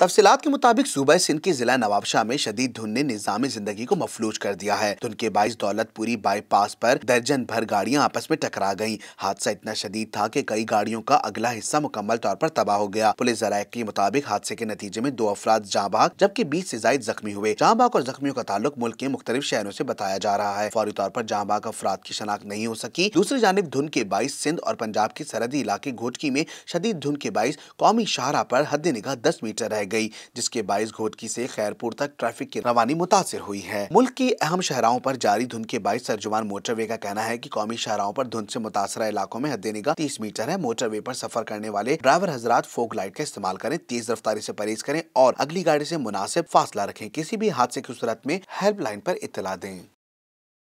तफसीलात के मुताबिक सूबह सिंध के जिला नवाबशाह में शदीद धुन ने निजामी ज़िंदगी को मफलूज कर दिया है। धुन के बाईस दौलतपुरी बाईपास पर दर्जन भर गाड़ियाँ आपस में टकरा गईं। हादसा इतना शदीद था की कई गाड़ियों का अगला हिस्सा मुकम्मल तौर पर तबाह हो गया। पुलिस जराये के मुताबिक हादसे के नतीजे में दो अफराद जहाँ भाग जबकि बीस ऐसी जायद जख्मी हुए। जहाँ भाग और जख्मियों का ताल्लुक मुल्क के मुख्तलिफ़ शहरों ऐसी बताया जा रहा है। फौरी तौर पर जहाँ भाग अफराद की शनाख्त नहीं हो सकी। दूसरी जानब धुन के बाईस सिंध और पंजाब के सरहदी इलाके घोटकी में शदीद धुन के बाईस कौमी शाहरा पर हद निगाह दस मीटर रह गई, जिसके बाईस घोटकी से खैरपुर तक ट्रैफ़िक की रवानी मुतासर हुई है। मुल्क की अहम शहराओं पर जारी धुंध के बाईस सरजुमान मोटरवे का कहना है की कौमी शहराओं पर धुंध से मुतासर इलाकों में हद निगाह तीस मीटर है। मोटरवे पर सफ़र करने वाले ड्राइवर हजरात फोक लाइट का इस्तेमाल करें, तेज रफ्तारी से परहेज करें और अगली गाड़ी से मुनासिब फासला रखें। किसी भी हादसे की सूरत में हेल्पलाइन पर इतला दें।